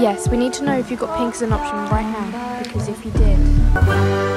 Yes, We need to know if you got pink as an option right now, because if you did,